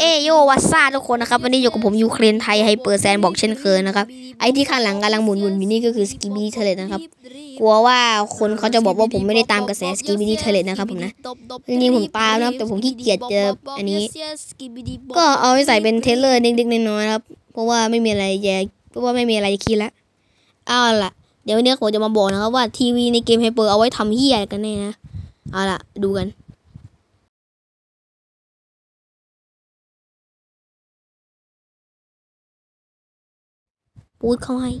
เอโยวัสซาทุกคนนะครับ วันนี้อยู่กับผมยูเครนไทย Hypper Sandbox เช่นเคยนะครับ ไอที่ข้างหลังกำลังหมุนหมุนอยู่นี่ก็คือ Skibidi Toilet นะครับ กลัวว่าคนเขาจะบอกว่าผมไม่ได้ตามกระแส Skibidi Toilet นะครับผมนะจริงๆผมตามนะครับ แต่ผมขี้เกียจเจออันนี้ ก็เอาไปใส่เป็น trailer เล็กๆน้อยๆนะครับ เพราะว่าไม่มีอะไรจะเพราะว่าไม่มีอะไรจะคิดละเอาล่ะ เดี๋ยววันนี้ผมจะมาบอกนะครับว่าทีวีในเกม Hypper เอาไว้ทำเฮียอะไรกันแน่นะเอาล่ะ ดูกัน พูดเข้าให้